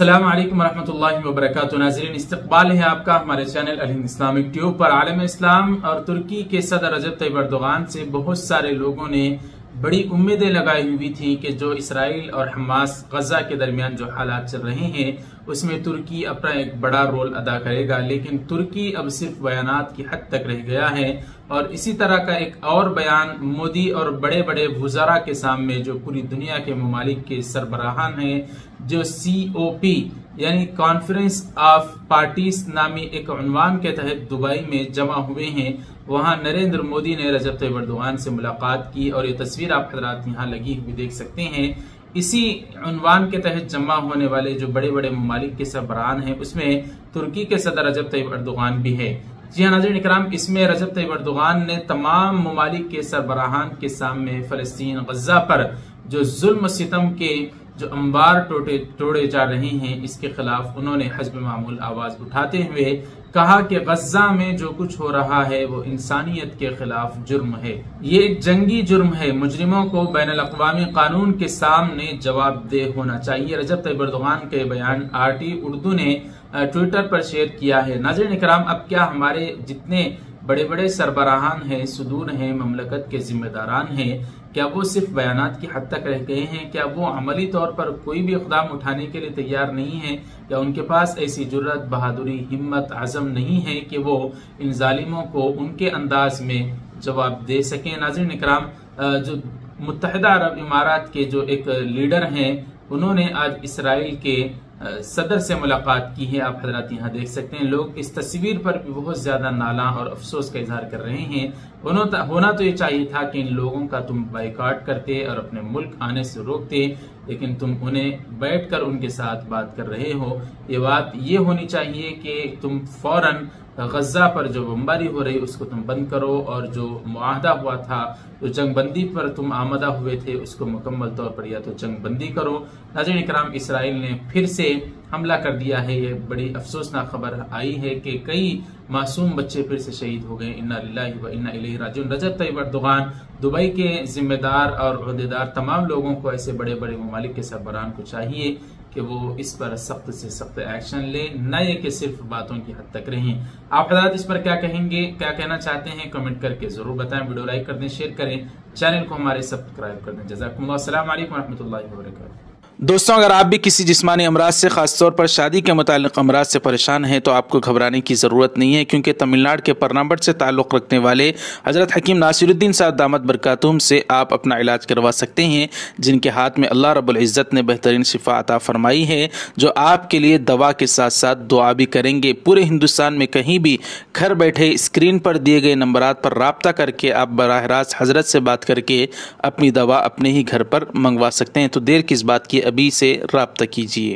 अल्लाम वरहमल वबरक नाजरीन इस्तकबाल है आपका हमारे चैनल अल इस्लामिक ट्यूब पर। आलम इस्लाम और तुर्की के सदर रजब तैयब से बहुत सारे लोगों ने बड़ी उम्मीदें लगाई हुई थी कि जो इसराइल और हमास गजा के दरमियान जो हालात चल रहे हैं, उसमें तुर्की अपना एक बड़ा रोल अदा करेगा। लेकिन तुर्की अब सिर्फ़ बयानात की हद तक रह गया है और इसी तरह का एक और बयान मोदी और बड़े बड़े वुजरा के सामने जो पूरी दुनिया के ममालिक के सरबराहान हैं, जो सी ओ पी यानी कॉन्फ्रेंस ऑफ़ पार्टीज़ नामी एक अनवान के तहत दुबई में जमा हुए हैं। वहाँ नरेंद्र मोदी ने रजब तैयब से मुलाकात की और ये तस्वीर आप हजरात यहाँ लगी हुई देख सकते हैं। इसी अनवान के तहत जमा होने वाले जो बड़े बड़े ममालिक के सरबराहान हैं, उसमें तुर्की के सदर रजब तैयब अर्दोगान भी है। जी हाँ नाजर इकराम, इसमें रजब तैयब अर्दोगान ने तमाम ममालिक के सरबराहान के सामने फलस्तीन गजा पर जो जुल्म सितम के जो अंबार टोटे, तोड़े जा रहे हैं, इसके खिलाफ उन्होंने हजब मामूल आवाज़ उठाते हुए कहा कि गजा में जो कुछ हो रहा है, वो इंसानियत के खिलाफ जुर्म है। ये एक जंगी जुर्म है। मुजरिमों को बैन अवी कानून के सामने जवाबदेह होना चाहिए। रजब तैबरदगान के बयान आर टी उर्दू ने ट्विटर पर शेयर किया है। नाजर इकराम, अब क्या हमारे जितने बड़े बड़े सरबराहान हैं, सुदूर हैं, ममलकत के जिम्मेदारान हैं। क्या वो सिर्फ़ बयान की हद तक रह गए हैं? क्या वो अमली तौर पर कोई भी इकदाम उठाने के लिए तैयार नहीं है? क्या उनके पास ऐसी ज़रूरत, बहादुरी, हिम्मत, आज़म नहीं है कि वो इन जालिमों को उनके अंदाज में जवाब दे सकें? नाजिर इकराम जो मुतहदा अरब इमारात के जो एक लीडर हैं, उन्होंने आज इसराइल के सदर से मुलाकात की है, आप हजरात यहाँ देख सकते हैं। लोग इस तस्वीर पर भी बहुत ज़्यादा नाला और अफसोस का इजहार कर रहे हैं। होना तो ये चाहिए था कि इन लोगों का तुम बाइकाट करते और अपने मुल्क आने से रोकते, लेकिन तुम उन्हें बैठकर उनके साथ बात कर रहे हो। ये बात ये होनी चाहिए कि तुम फ़ौरन गजा पर जो बमबारी हो रही, उसको तुम बंद करो और जो मुआहदा हुआ था, जो जंग बंदी पर तुम आमदा हुए थे, उसको मुकम्मल तौर पर या तो जंग बंदी करो। नाजन कराम इसराइल ने फिर से हमला कर दिया है। ये बड़ी अफसोसनाक खबर आई है कि कई मासूम बच्चे फिर से शहीद हो गए। इन्ना व इन्ना रजब तैयब अर्दोगान दुबई के जिम्मेदार और अहदेदार तमाम लोगों को ऐसे बड़े बड़े ममालिक के सरबरान को चाहिए कि वो इस पर सख्त से सख्त एक्शन ले, न ये कि सिर्फ़ बातों की हद तक रहें। आप हजरात इस पर क्या कहेंगे, क्या कहना चाहते हैं, कमेंट करके ज़रूर बताएँ, वीडियो लाइक कर दें, शेयर करें, चैनल को हमारे सब्सक्राइब कर दें। जजाकम असल वरहमल वर्क दोस्तों, अगर आप भी किसी जिसमानी अमराज से, खासतौर पर शादी के मुतल अमराज से परेशान हैं तो आपको घबराने की ज़रूरत नहीं है, क्योंकि तमिलनाडु के परनाबट से ताल्लुक़ रखने वाले हज़रत हकीम नासिरुद्दीन साहब दामद बरकातुम से आप अपना इलाज करवा सकते हैं, जिनके हाथ में अल्लाह रब्ज़त ने बेहतरीन शिफा अता फरमाई है, जो आपके लिए दवा के साथ साथ दुआ भी करेंगे। पूरे हिंदुस्तान में कहीं भी घर बैठे स्क्रीन पर दिए गए नंबर पर रबता करके आप बरह रास्त हज़रत से बात करके अपनी दवा अपने ही घर पर मंगवा सकते हैं। तो देर किस बात की अभी से रबता कीजिए।